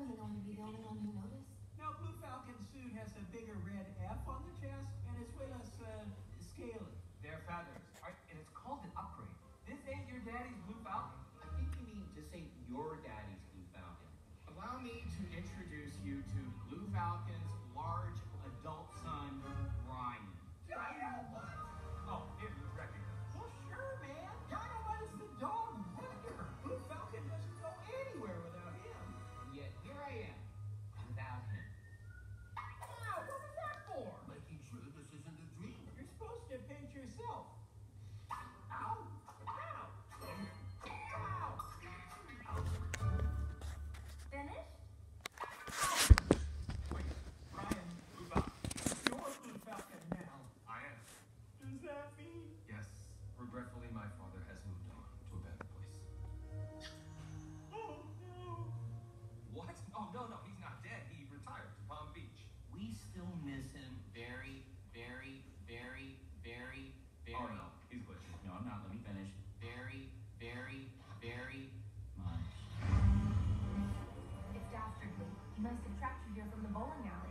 probably going to be the only one who. Now, Blue Falcon soon has a bigger red F on the chest, and it's way less uh, scaly. Their feathers, and it's called an upgrade. This ain't your daddy's Blue Falcon. I think you mean to say your daddy's Blue Falcon. Allow me to introduce you to Blue Falcon's large You must have tracked you here from the bowling alley.